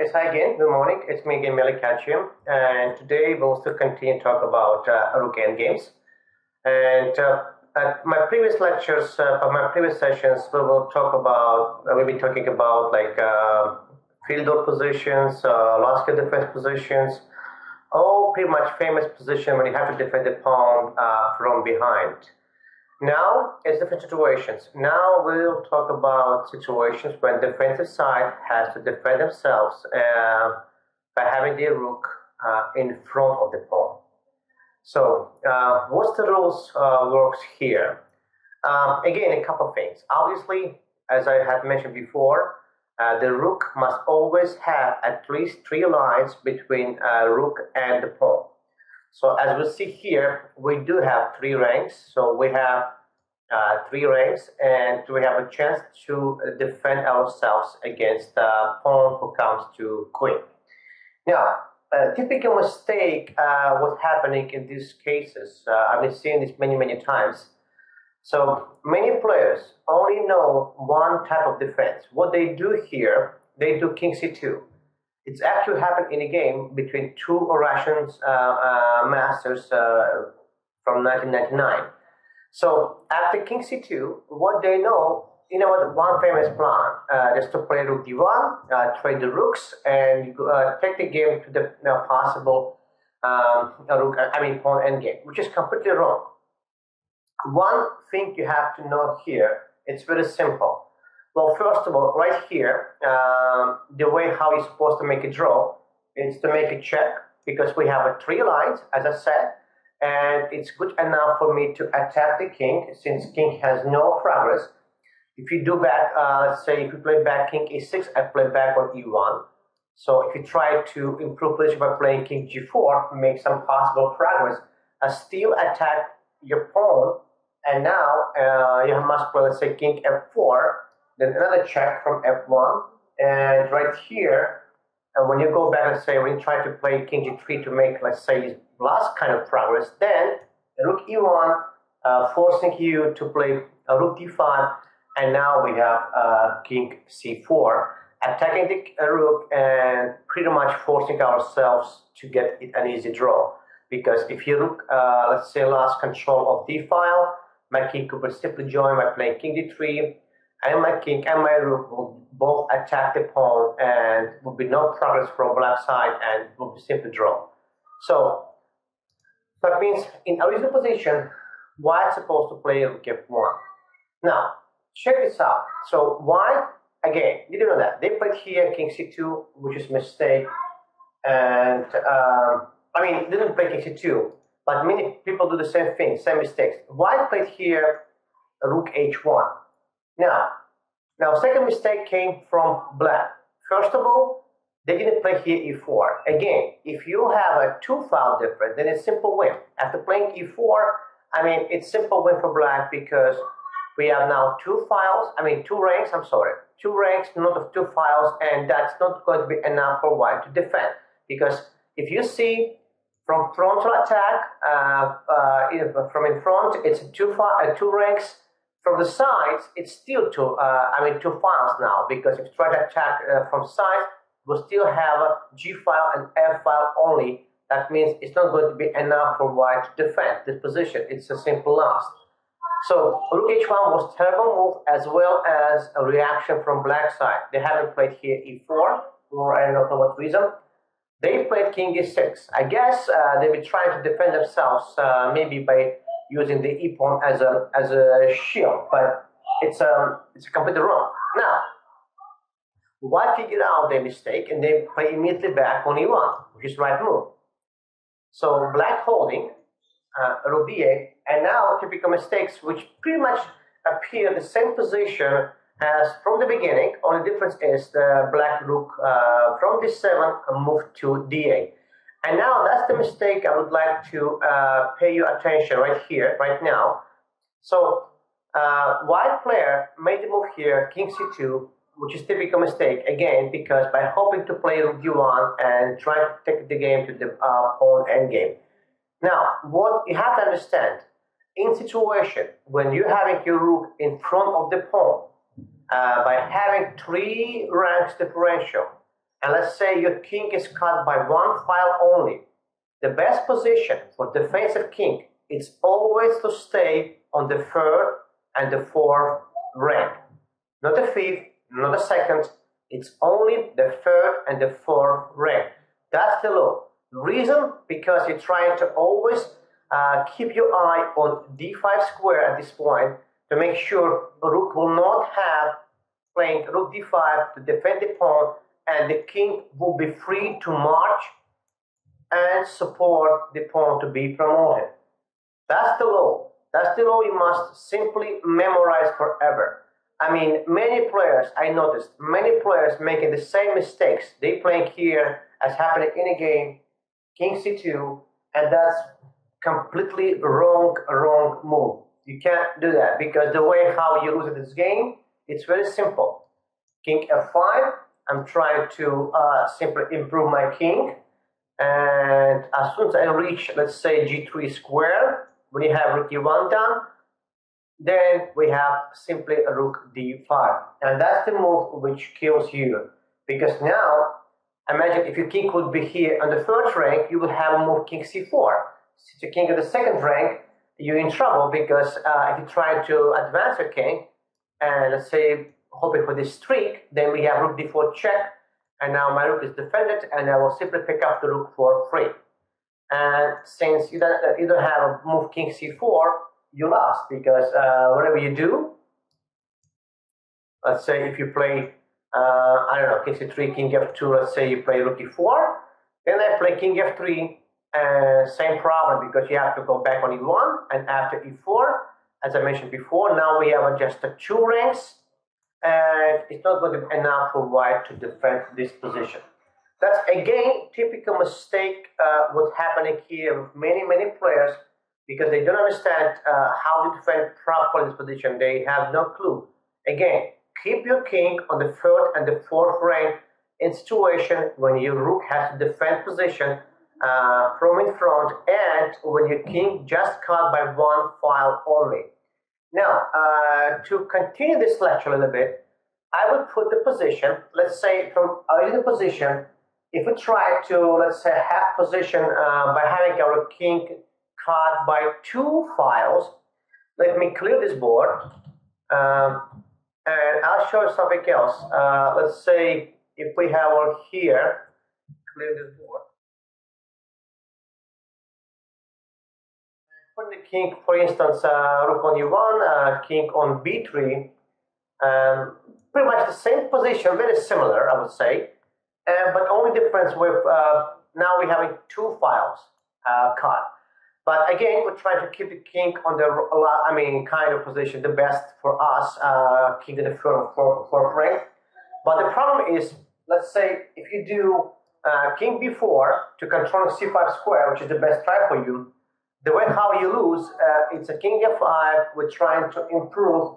Yes, hi again. Good morning. It's me again, Melik Khachiyan, and today we'll still continue to talk about uh, Rook endgames. And uh, at my previous lectures, uh, my previous sessions, we will talk about, uh, we'll be talking about like uh, Philidor positions, uh, last defense positions, all pretty much famous position when you have to defend the pawn uh, from behind. Now it's different situations. Now we'll talk about situations when the defensive side has to defend themselves uh, by having their rook uh, in front of the pawn. So uh, what's the rules uh, works here? Um, again, a couple of things. Obviously, as I had mentioned before, uh, the rook must always have at least three lines between uh, rook and the pawn. So as we see here, we do have three ranks. So we have uh, three ranks and we have a chance to defend ourselves against the pawn who comes to queen. Now, a typical mistake uh, what's happening in these cases, uh, I've been seeing this many, many times. So many players only know one type of defense. What they do here, they do king c2 it's actually happened in a game between two Russian uh, uh, masters uh, from 1999. So after King C2, what they know, you know one famous plan uh, is to play Rook D1, uh, trade the rooks, and uh, take the game to the possible um, rook, I mean pawn endgame, which is completely wrong. One thing you have to know here, it's very simple well, first of all, right here, um, the way how you're supposed to make a draw is to make a check because we have a three lines, as I said, and it's good enough for me to attack the king since king has no progress. If you do back, uh, let's say if you play back king e6, I play back on e1. So if you try to improve position by playing king g4, make some possible progress, I still attack your pawn, and now uh, you must play, let's say, king f4, then another check from f1, and right here, and when you go back and say, when you try to play king g3 to make, let's say, last kind of progress, then rook e1, uh, forcing you to play a rook d5, and now we have uh, king c4, attacking the rook and pretty much forcing ourselves to get an easy draw. Because if you look, uh, let's say, last control of d file, my king could simply join by playing king d3, and my king and my rook will both attack the pawn and will be no progress from black side and will be simply draw. So that means in original position, white supposed to play rook f1. Now, check this out. So white, again, you didn't know that. They played here king c2, which is a mistake. And, um, I mean, didn't play king c2, but many people do the same thing, same mistakes. White played here rook h1. Now, now second mistake came from black. First of all, they didn't play here e4. Again, if you have a two file difference, then it's simple win. After playing e4, I mean, it's simple win for black because we have now two files, I mean, two ranks, I'm sorry, two ranks, not of two files, and that's not going to be enough for white to defend. Because if you see from frontal attack, uh, uh, from in front, it's two, uh, two ranks, from the sides, it's still two, uh, I mean, two files now, because if you try to attack uh, from sides, we'll still have a G file and F file only. That means it's not going to be enough for white to defend this position. It's a simple loss. So rook h1 was terrible move as well as a reaction from black side. They haven't played here e4 for I don't know what reason. They played king e6. I guess uh, they were trying to defend themselves uh, maybe by using the e pawn as a as a shield, but it's um it's completely wrong. Now, white figured out their mistake and they play immediately back on e1, which is right move. So black holding uh, d8, and now typical mistakes which pretty much appear the same position as from the beginning. Only difference is the black rook uh, from d7 moved to d8. And now that's the mistake I would like to uh, pay your attention right here, right now. So uh, white player made the move here, king c2, which is typical mistake, again, because by hoping to play rook d1 and try to take the game to the uh, pawn endgame. Now, what you have to understand, in situation when you're having your rook in front of the pawn, uh, by having three ranks differential, and let's say your king is cut by one file only, the best position for defensive king is always to stay on the third and the fourth rank. Not the fifth, not the second, it's only the third and the fourth rank. That's the law. Reason? Because you're trying to always uh, keep your eye on d5 square at this point to make sure the rook will not have playing rook d5 to defend the pawn and the king will be free to march and support the pawn to be promoted. That's the law. That's the law you must simply memorize forever. I mean, many players, I noticed, many players making the same mistakes. They playing here as happening in a game, king c2, and that's completely wrong, wrong move. You can't do that because the way how you lose this game, it's very simple. King f5, I'm trying to uh, simply improve my king. And as soon as I reach, let's say, g3 square, when you have rook e1 done, then we have simply a rook d5. And that's the move which kills you. Because now, imagine if your king would be here on the third rank, you would have a move king c4. Since your king at the second rank, you're in trouble because uh, if you try to advance your king, and let's say hoping for this streak, then we have rook d4 check, and now my rook is defended, and I will simply pick up the rook for free. And since you don't, you don't have a move king c4, you lost because uh, whatever you do, let's say if you play, uh, I don't know, king c3, king f2, let's say you play rook e4, then I play king f3, uh, same problem because you have to go back on e1 and after e4, as I mentioned before, now we have just two ranks and it's not going to be enough for white to defend this position. That's again typical mistake uh, what's happening here with many many players because they don't understand uh, how to defend properly this position. They have no clue. Again, keep your king on the third and the fourth rank in situation when your rook has to defend position uh, from in front and when your king just cut by one file only. Now, uh, to continue this lecture a little bit, I would put the position, let's say from either position, if we try to, let's say, half position uh, by having our king cut by two files, let me clear this board, um, and I'll show you something else. Uh, let's say if we have one here, clear this board. Put the king, for instance, uh, rook on e1, uh, king on b3, um, pretty much the same position, very similar, I would say, uh, but only difference with uh, now we having two files uh, cut. But again, we're trying to keep the king on the, I mean, kind of position, the best for us, uh, king in the fourth, fourth, rank. But the problem is, let's say if you do uh, king b4 to control c5 square, which is the best try for you, the way how you lose, uh, it's a king f5. We're trying to improve.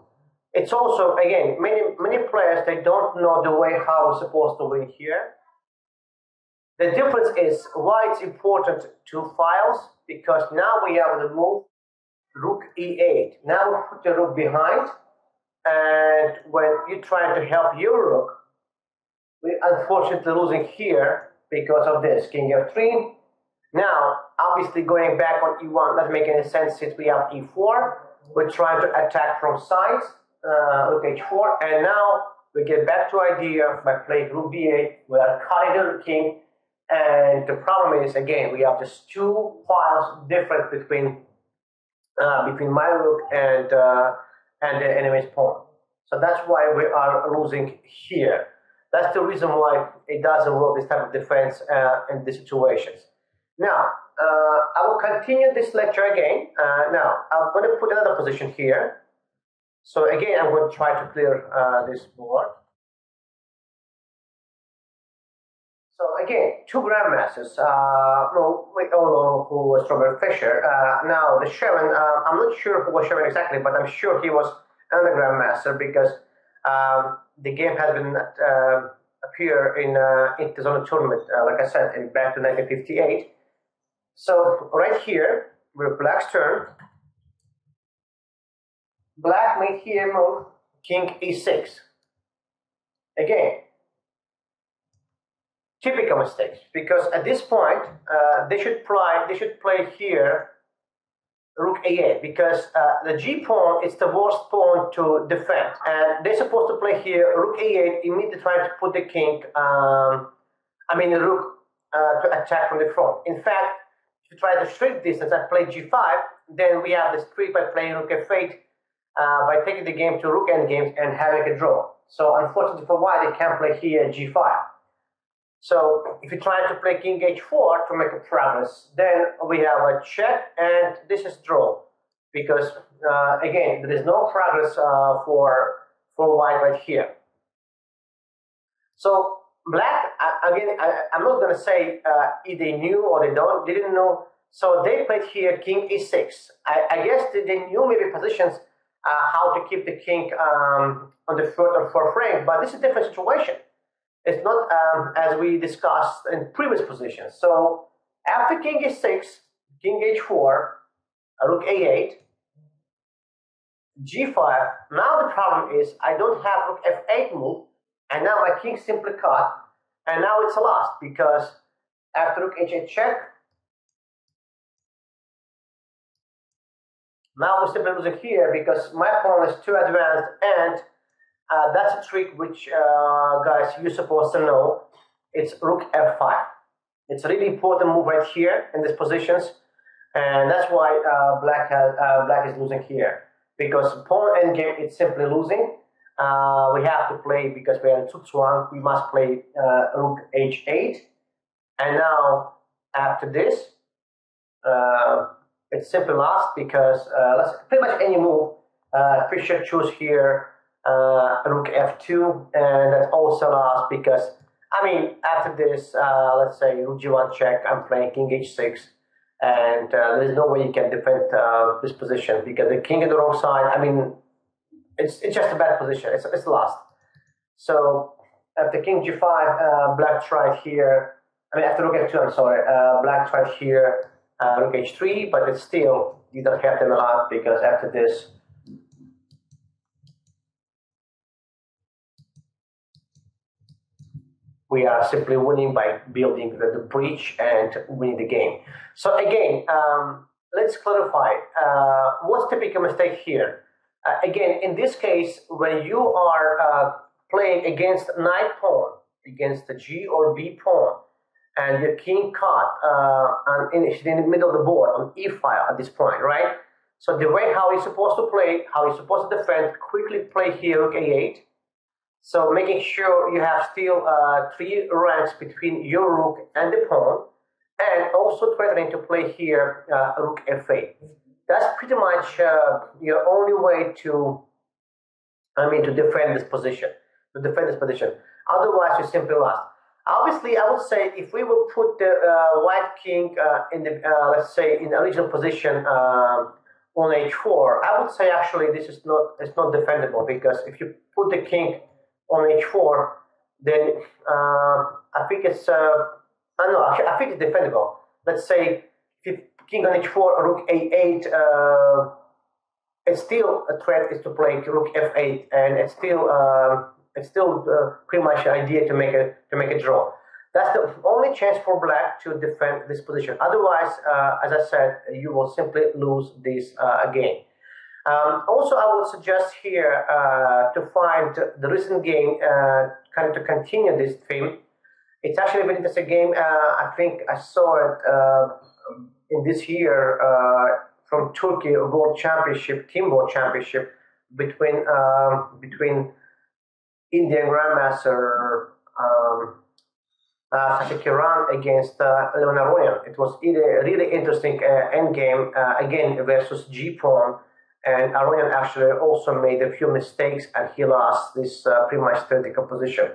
It's also again many many players they don't know the way how we're supposed to win here. The difference is why it's important two files because now we have the move rook e8. Now we put the rook behind, and when you try to help your rook, we unfortunately losing here because of this king f3 now, obviously going back on e1 doesn't make any sense since we have e4. We're trying to attack from sides, uh, look h4, and now we get back to idea by playing rook b8, we are cutting the king, and the problem is, again, we have just two files different between uh, between my rook and, uh, and the enemy's pawn. So that's why we are losing here. That's the reason why it doesn't work this type of defense uh, in these situations. Now, uh, I will continue this lecture again. Uh, now, I'm going to put another position here. So again, I'm going to try to clear uh, this board. So again, two grandmasters. Uh, well, we all know who was Robert Fischer. Uh, now, the Sherwin, uh, I'm not sure who was Sherwin exactly, but I'm sure he was another grandmaster because um, the game has been uh, appear in uh, in the zone tournament, like I said, in back to 1958. So right here, where black's turn, black made here move king e6. Again, typical mistakes because at this point uh, they should play they should play here rook a8 because uh, the g pawn is the worst pawn to defend and they're supposed to play here rook a8 immediately trying to put the king um, I mean the rook uh, to attack from the front in fact you try to shrink distance I play g5 then we have the streak by playing rook f8 uh, by taking the game to rook endgames and having a draw so unfortunately for white they can't play here g5 so if you try to play king h4 to make a progress, then we have a check and this is draw. Because uh, again, there is no progress uh, for, for white right here. So black, again, I, am not going to say uh, if they knew or they don't, didn't know. So they played here king e6. I, I guess they, they knew maybe positions uh, how to keep the king um, on the third or fourth rank, but this is a different situation. It's not um, as we discussed in previous positions. So after king h6, king h4, rook a8, g5. Now the problem is I don't have rook f8 move, and now my king simply cut, and now it's a loss because after rook h8 check, now we're simply losing here because my pawn is too advanced and uh, that's a trick which, uh, guys, you're supposed to know. It's rook f5. It's a really important move right here in these positions, and that's why uh, black has uh, black is losing here because pawn endgame it's simply losing. Uh, we have to play because we are in Zugzwang. We must play uh, rook h8, and now after this, it's simply lost because let's pretty much any move. Fischer choose here uh, rook f2, and that's also lost because, I mean, after this, uh, let's say rook g1 check, I'm playing king h6, and uh, there's no way you can defend uh, this position because the king is the wrong side, I mean, it's, it's just a bad position, it's, it's lost. So after king g5, uh, black tried here, I mean, after rook f2, I'm sorry, uh, black tried here, rook h3, but it's still, you don't have them a lot because after this, we are simply winning by building the, the bridge and winning the game. So again, um, let's clarify uh, what's typical mistake here. Uh, again, in this case, when you are uh, playing against knight pawn, against the G or B pawn, and your king caught uh, in, in the middle of the board on E file at this point, right? So the way how he's supposed to play, how he's supposed to defend, quickly play here rook A8, so making sure you have still uh, three ranks between your rook and the pawn, and also threatening to play here uh, rook f8. That's pretty much uh, your only way to, I mean, to defend this position, to defend this position. Otherwise, you simply lost. Obviously, I would say if we would put the uh, white king uh, in the, uh, let's say, in the original position um, on h4, I would say actually this is not, it's not defendable because if you put the king on h4, then uh, I think it's, uh, I know, I think it's defendable. Let's say king on h4, rook a8, uh, it's still a threat is to play rook f8, and it's still uh, it's still uh, pretty much the idea to make a to make a draw. That's the only chance for black to defend this position. Otherwise, uh, as I said, you will simply lose this uh, game. Um, also, I would suggest here uh, to find the recent game, kind of to continue this theme. It's actually a very interesting game. I think I saw it in this year uh, from Turkey a World Championship, Team World Championship between um, between Indian Grandmaster um, uh, against uh, Levon Aronian. It was a really interesting uh, end game uh, again versus G pawn and Aronian actually also made a few mistakes and he lost this uh, pretty much theoretical position.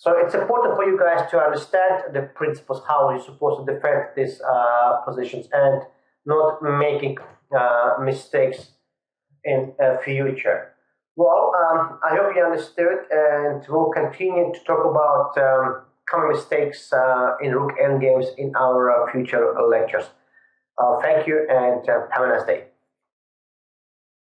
So it's important for you guys to understand the principles, how you're supposed to defend these uh, positions and not making uh, mistakes in the future. Well, um, I hope you understood and we'll continue to talk about um, common mistakes uh, in Rook endgames in our uh, future lectures. Uh, thank you and have a nice day.